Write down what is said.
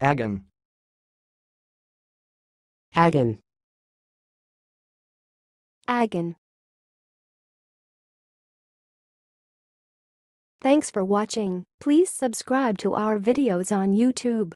Agon. Agon. Agon. Thanks for watching. Please subscribe to our videos on YouTube.